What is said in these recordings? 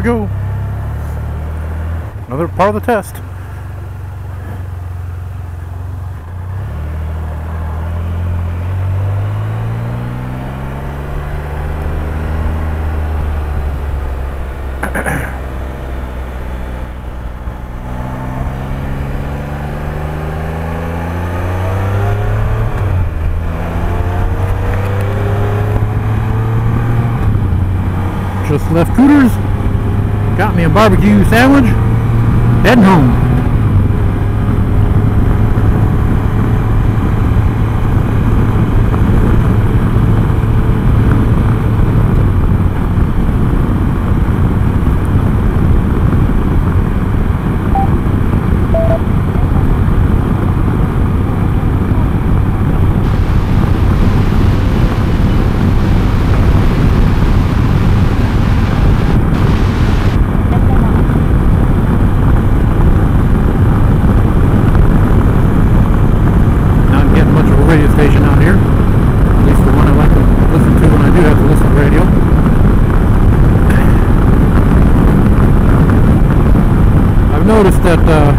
we go. Another part of the test. barbecue sandwich, heading home. это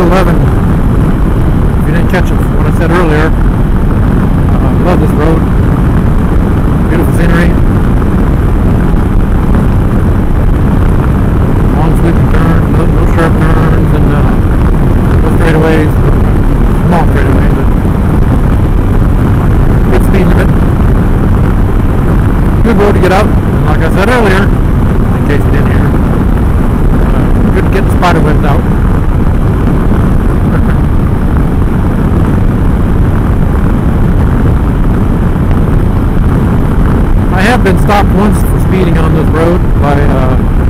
211. If you didn't catch it from what I said earlier, uh, love this road. Beautiful scenery. Long sweeping turns, no, no sharp turns, and uh, no straightaways. Small straightaways, but good speed limit. Good road to get out. Like I said earlier, in case you didn't hear, uh, good to get the spider webs out. have been stopped once for speeding on this road by uh,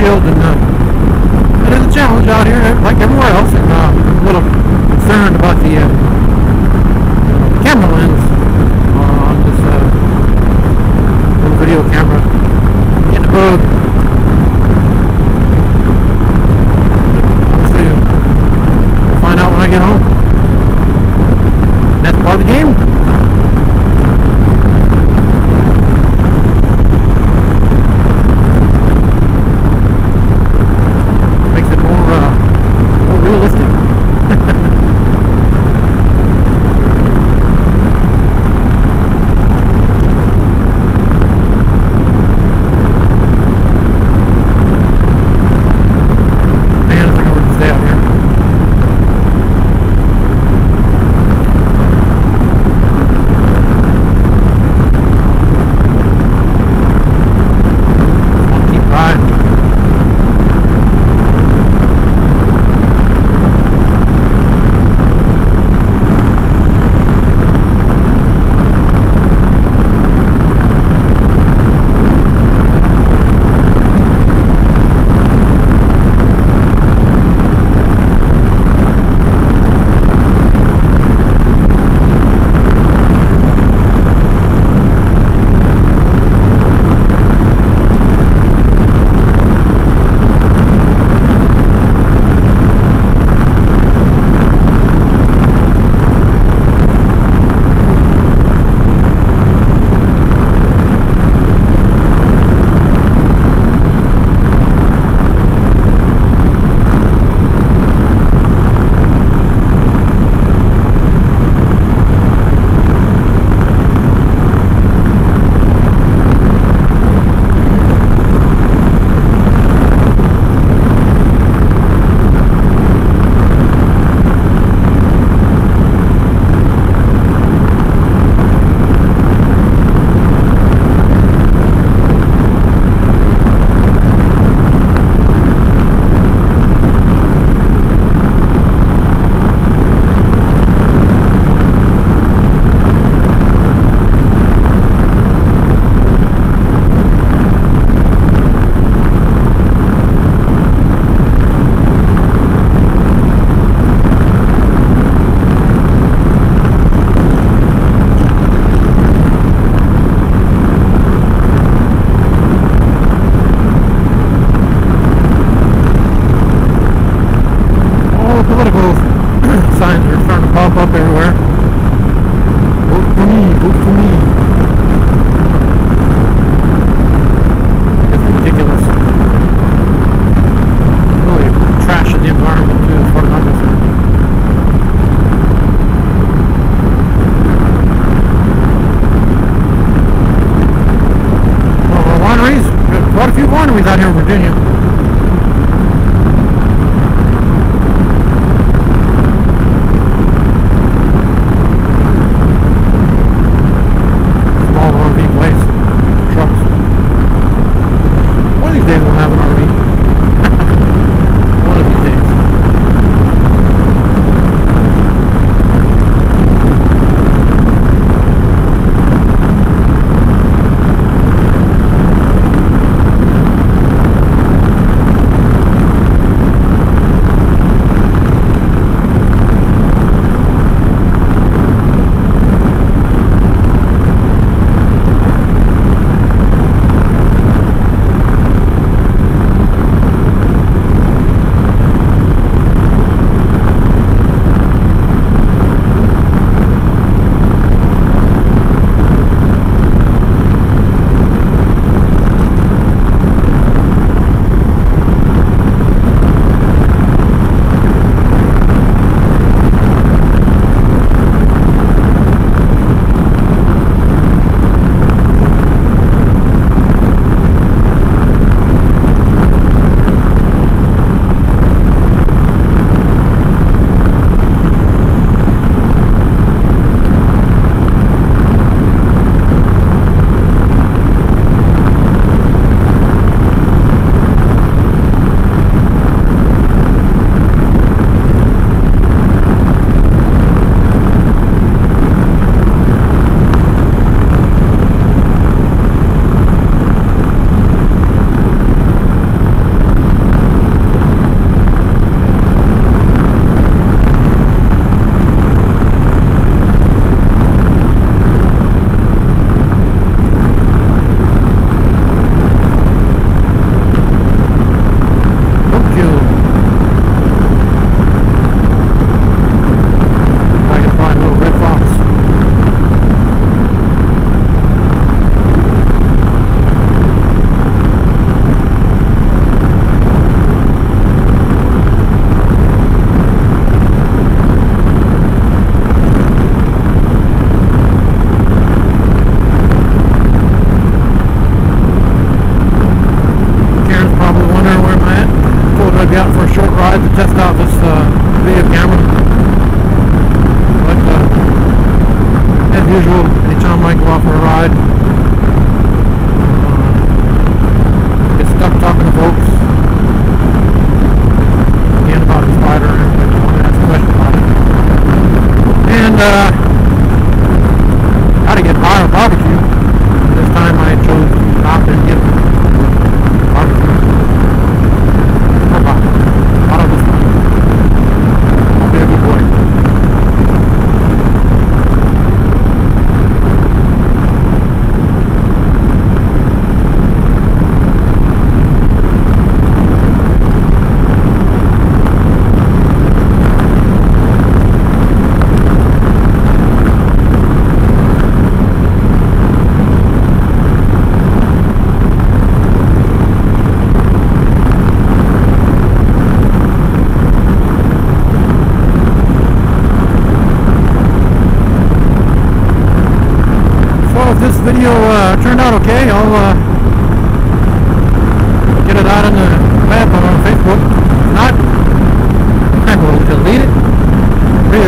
shield and pop up everywhere. Vote for me, vote for me.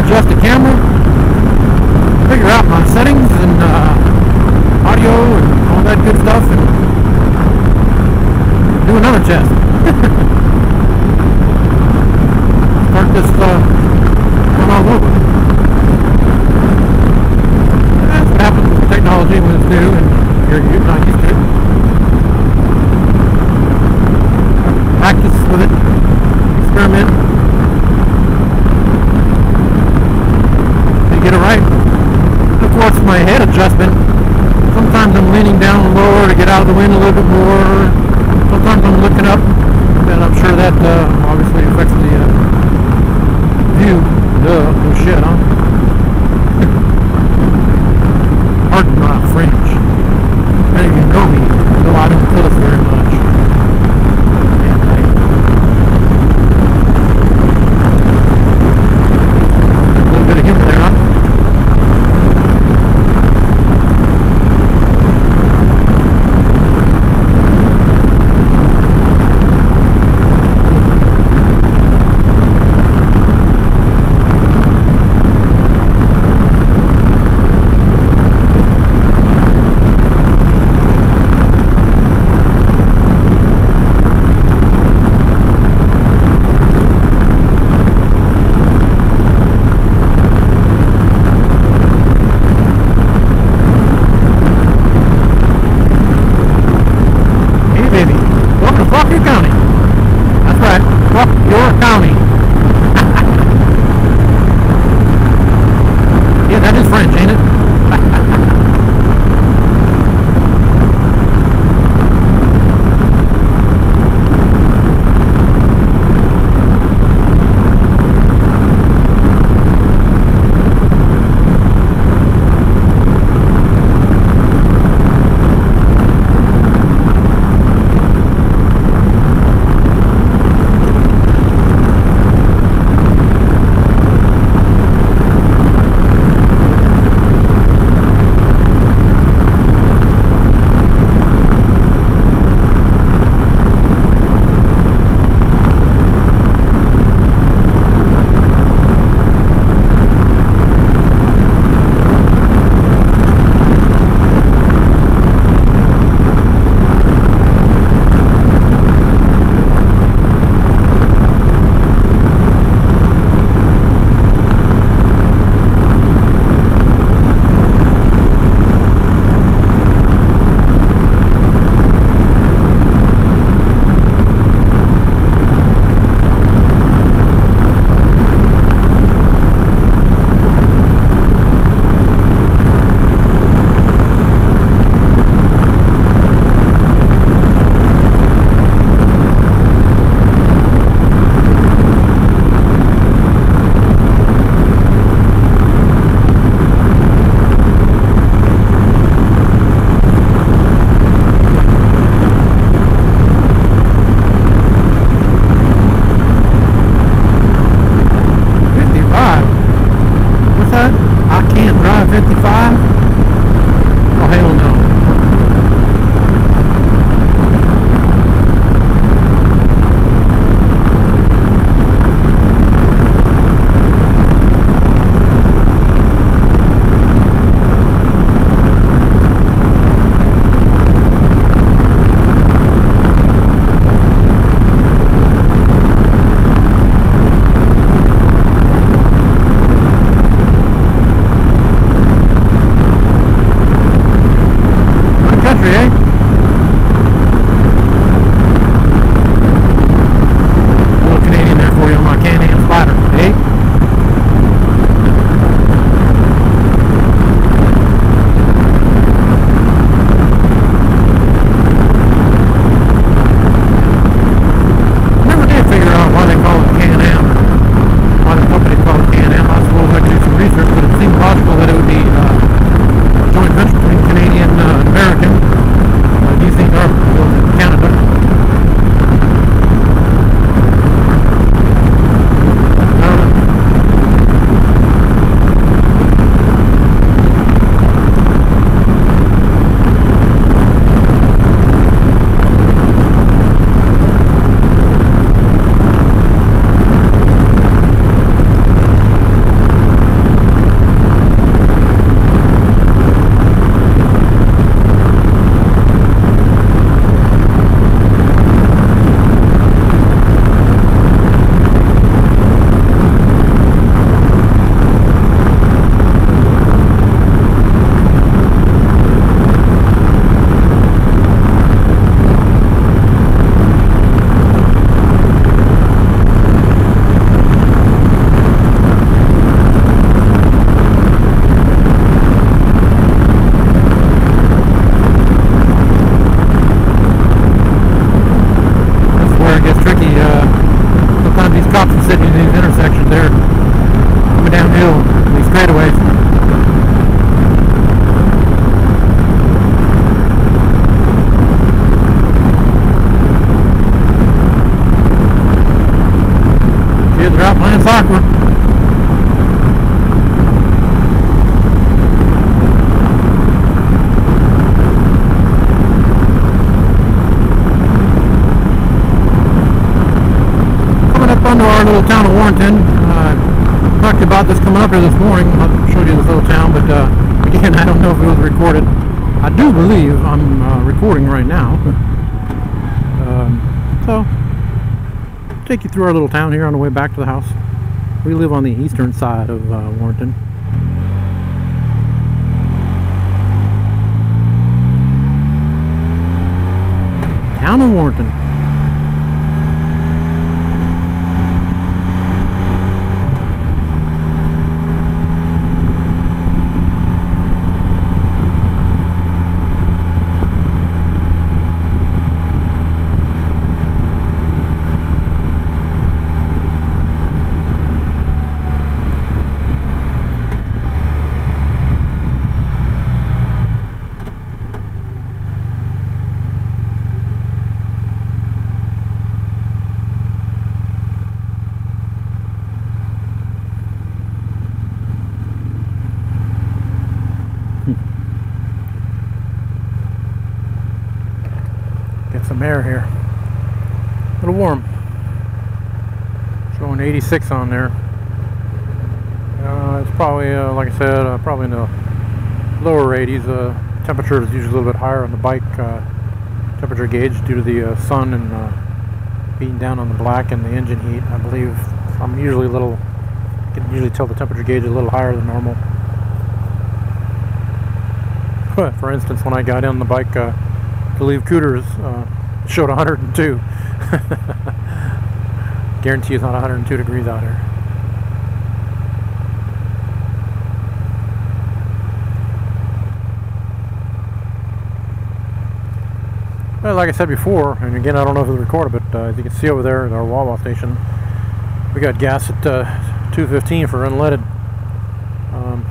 Readjust the effetti fa Warrenton. Uh, talked about this coming up here this morning. I showed you this little town, but uh, again, I don't know if it was recorded. I do believe I'm uh, recording right now. um, so, take you through our little town here on the way back to the house. We live on the eastern side of uh, Warrenton. Town of Warrenton. Get some air here. A little warm. Showing 86 on there. Uh, it's probably, uh, like I said, uh, probably in the lower 80s. Uh, temperature is usually a little bit higher on the bike uh, temperature gauge due to the uh, sun and beating down on the black and the engine heat. I believe I'm usually a little, can usually tell the temperature gauge a little higher than normal. For instance, when I got in the bike to leave Cooters, uh, showed 102. Guarantee it's not 102 degrees out here. Well, like I said before, and again, I don't know if it was recorded, but uh, as you can see over there at our Wawa station, we got gas at uh, 215 for unleaded. Um,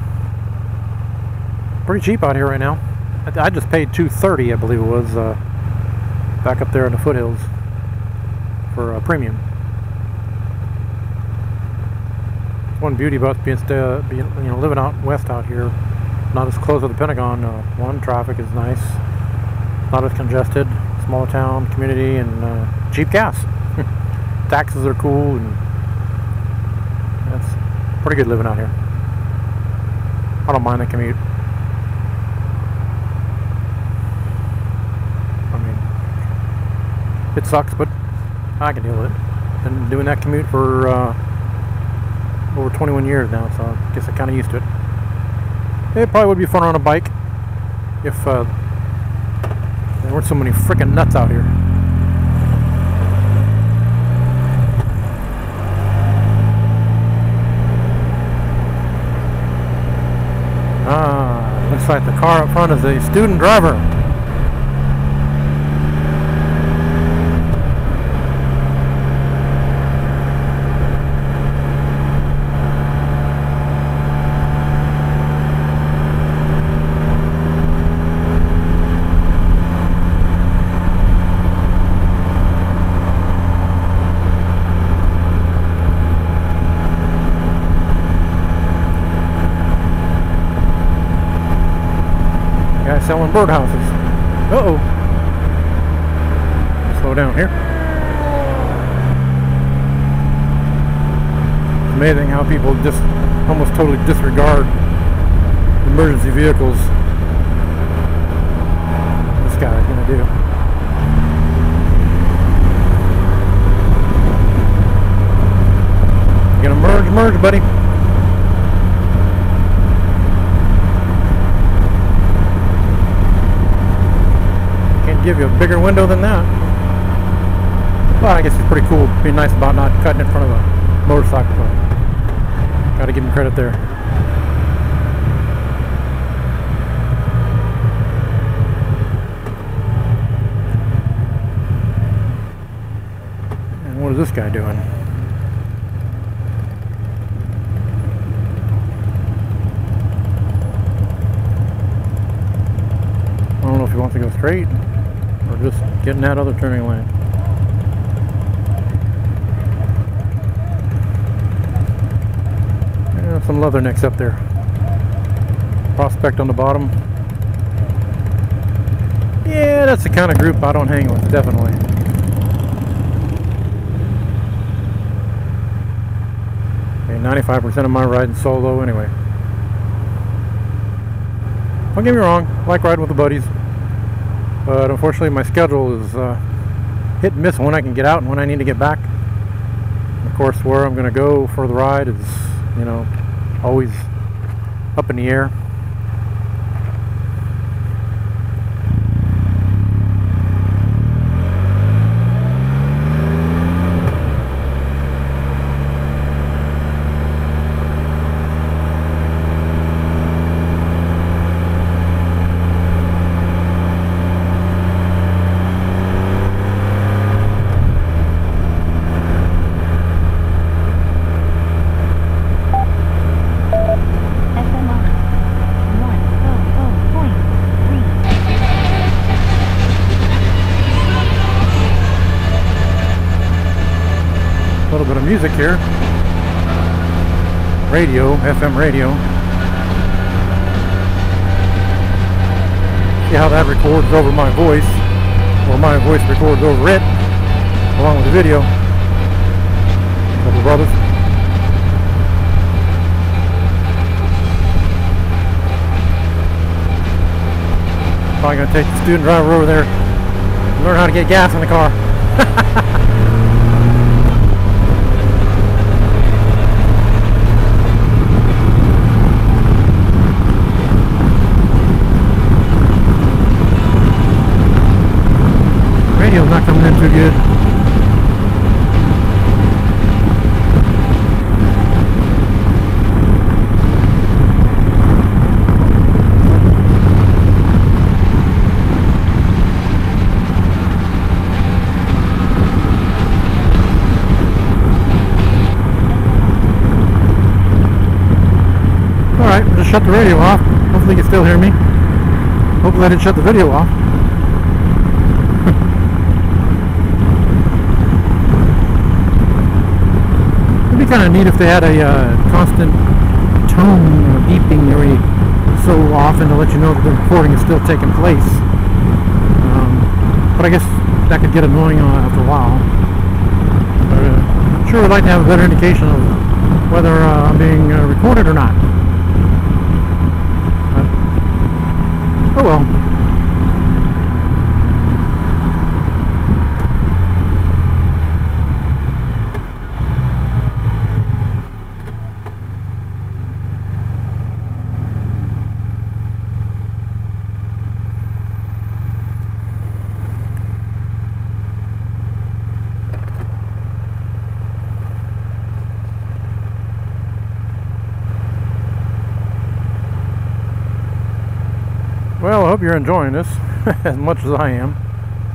pretty cheap out here right now. I, just paid 230, I believe it was, uh, back up there in the foothills for a premium. One beauty about being, sta- being you know living out west out here, not as close to the Pentagon. Uh, one, traffic is nice, not as congested, small town community, and uh, cheap gas. Taxes are cool, and that's pretty good living out here. I don't mind the commute. I mean, it sucks, but I can deal with it. Been doing that commute for uh, over 21 years now, so I guess I'm kind of used to it. It probably would be fun on a bike if uh, there weren't so many freaking nuts out here. Ah, looks like the car up front is a student driver. Guy birdhouses. Uh oh. Slow down here. Amazing how people just almost totally disregard emergency vehicles. This guy's gonna do. Merge, merge, buddy. give you a bigger window than that. Well, I guess it's pretty cool. Be nice about not cutting in front of a motorcycle. Gotta give him credit there. And what is this guy doing? I don't know if he wants to go straight just getting that other turning lane. Yeah, some leathernecks up there. Prospect on the bottom. Yeah, that's the kind of group I don't hang with, definitely. Okay, 95% of my riding solo anyway. Don't get me wrong, I like riding with the buddies. But unfortunately my schedule is uh, hit and miss when I can get out and when I need to get back. Of course, where I'm going to go for the ride is, you know, always up in the air. SMR 100.3. A little bit of music here. Radio, FM radio. See how that records over my voice, or my voice records over it, along with the video. Couple brothers. Probably gonna take the student driver over there, learn how to get gas in the car. Radio's not coming in too good. Alright, just shut the radio off. Hopefully you can still hear me. Hopefully I didn't shut the video off. Be kind of neat if they had a uh, constant tone or beeping every so often to let you know that the recording is still taking place. Um, but I guess that could get annoying uh, after a while. But, uh, sure, would like to have a better indication of whether uh, I'm being uh, recorded or not. But, oh well. Well, I hope you're enjoying this as much as I am.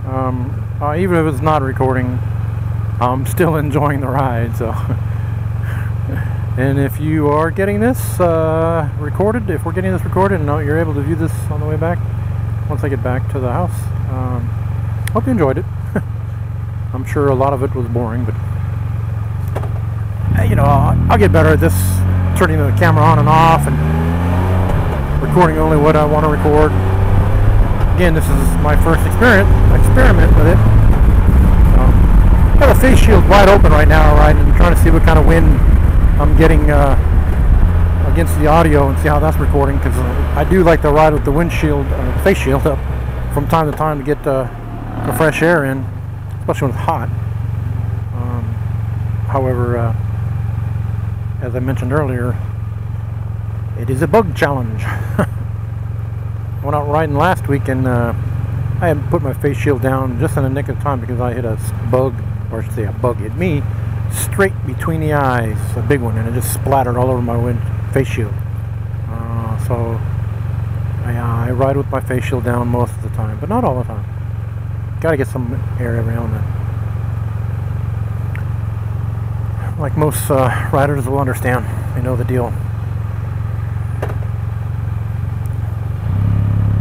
Um, uh, even if it's not recording, I'm still enjoying the ride. So, and if you are getting this uh, recorded, if we're getting this recorded, and you're able to view this on the way back, once I get back to the house, um, hope you enjoyed it. I'm sure a lot of it was boring, but you know, I'll, I'll get better at this, turning the camera on and off, and recording only what I want to record. Again, this is my first experiment experiment with it. Um, got a face shield wide open right now, right, and trying to see what kind of wind I'm getting uh, against the audio and see how that's recording. Because uh, I do like to ride with the windshield, uh, face shield up from time to time to get uh, the fresh air in, especially when it's hot. Um, however, uh, as I mentioned earlier, it is a bug challenge. Went out riding last week and uh, I had put my face shield down just in the nick of time because I hit a bug, or should say a bug hit me, straight between the eyes, a big one, and it just splattered all over my wind face shield. Uh, so I, uh, I ride with my face shield down most of the time, but not all the time. Got to get some air every now and then. Like most uh, riders will understand, they know the deal.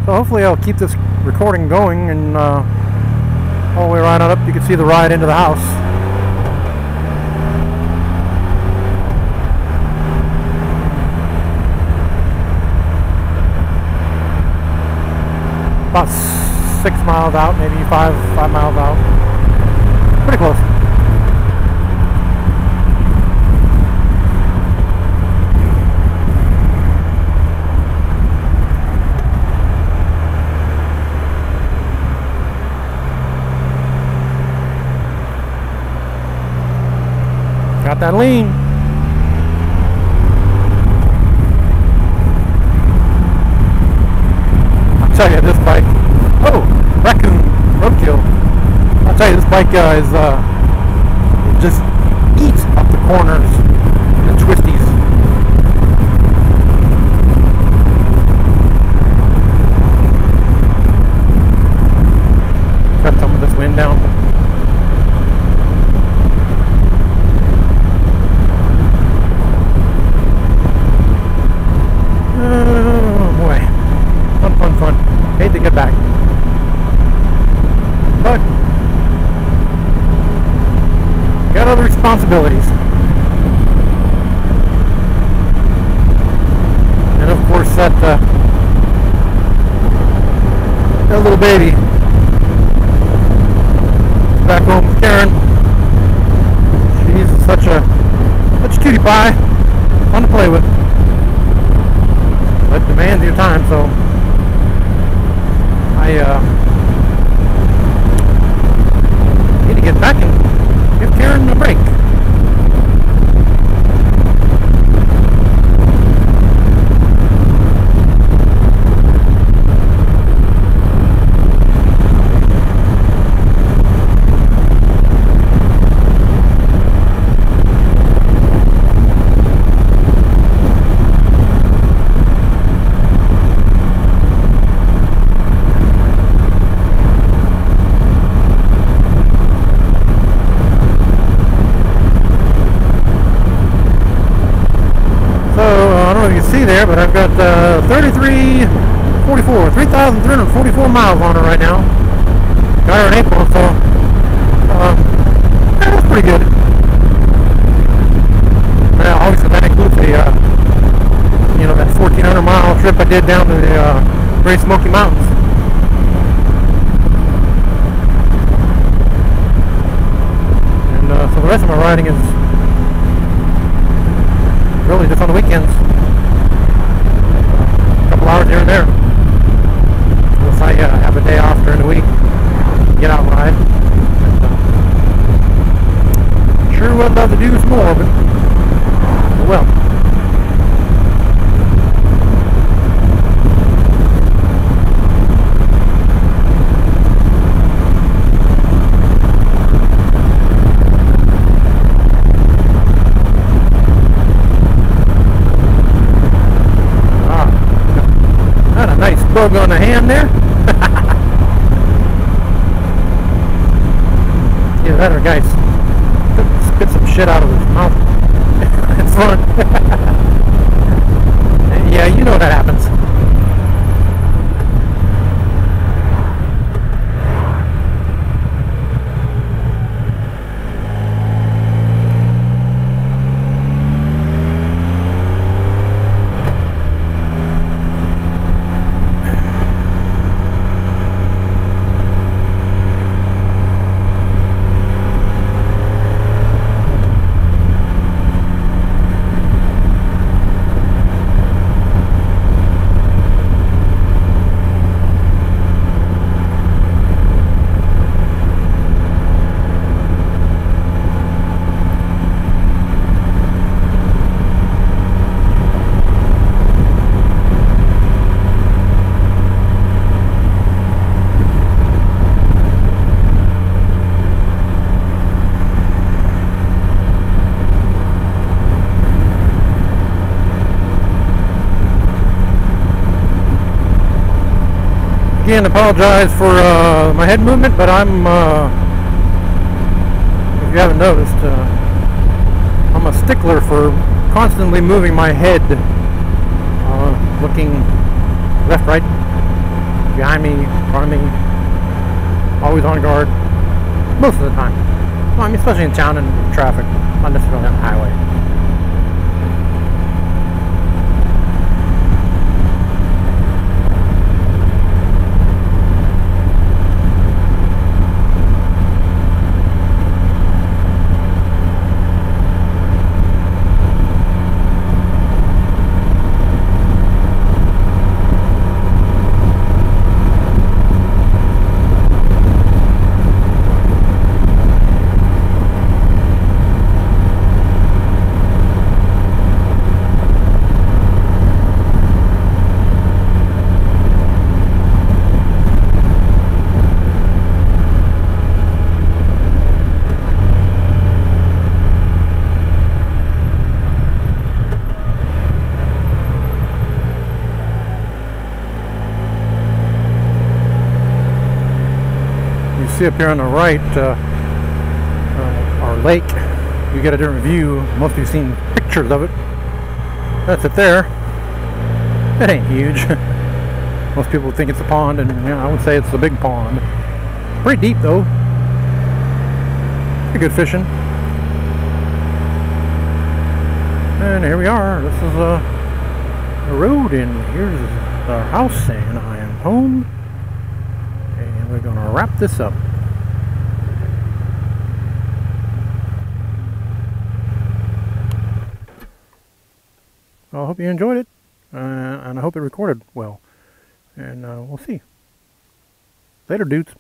So hopefully I'll keep this recording going and uh, all the way right on up you can see the ride into the house. About six miles out, maybe five five miles out. Pretty close. Got that lean. I'll tell you, this bike. Oh, raccoon roadkill. I'll tell you, this bike uh, is uh, just eats up the corners and twisties. Got some of this wind down. Oh boy. Fun, fun, fun. Hate to get back. But got other responsibilities. And of course that uh, that little baby back home with Karen. She's such a such a cutie pie. Fun to play with but demands your time, so I uh, need to get back and give Karen a break. So I don't know if you can see there, but I've got uh, 33, 44, 3,344 miles on her right now. Got her in April, so uh, yeah, that's pretty good. Now, obviously that includes the, uh, you know, that 1,400 mile trip I did down to the uh, Great Smoky Mountains. And uh, so the rest of my riding is really just on the weekends. A couple hours here and there. Unless I uh, have a day off during the week, get out and ride. And, uh, some more, but well. Ah, got a nice bug on the hand there. yeah, better other some shit out of his mouth in front. yeah, you know that happens. Again apologize for uh, my head movement, but I'm, uh, if you haven't noticed, uh, I'm a stickler for constantly moving my head, uh, looking left, right, behind me, in front of me, always on guard, most of the time. Well, I mean, especially in town and traffic, not necessarily on the highway. You see up here on the right, uh, uh, our lake. You get a different view. Most of you've seen pictures of it. That's it there. It ain't huge. Most people think it's a pond, and you know, I would say it's a big pond. Pretty deep though. Pretty good fishing. And here we are. This is uh, a road, and here's our house, and I am home. And we're gonna wrap this up. I hope you enjoyed it, uh, and I hope it recorded well. And uh, we'll see. Later, dudes.